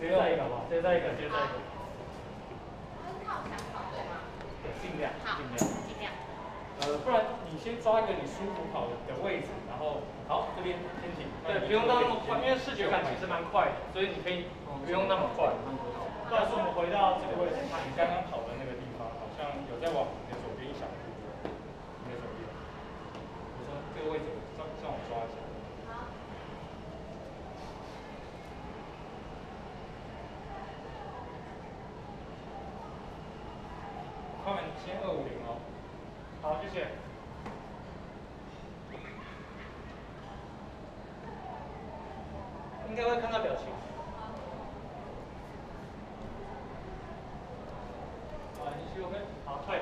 接再一个好不好，接再一个。靠墙跑对吗？对，尽量，尽量。尽量。呃，不然你先抓一个你舒服跑的位置，然后好，这边先停。对，不用到那么快，因为视觉感其实蛮快的，所以你可以不用那么快。但是我们回到这个位置，看你刚刚跑的那个地方，好像有在往你的左边一小步，你的左边。我说这个位置，让让我抓一下。好。他们先二五零哦。好，谢谢。应该会看到表情。啊，你去 OK。好，快，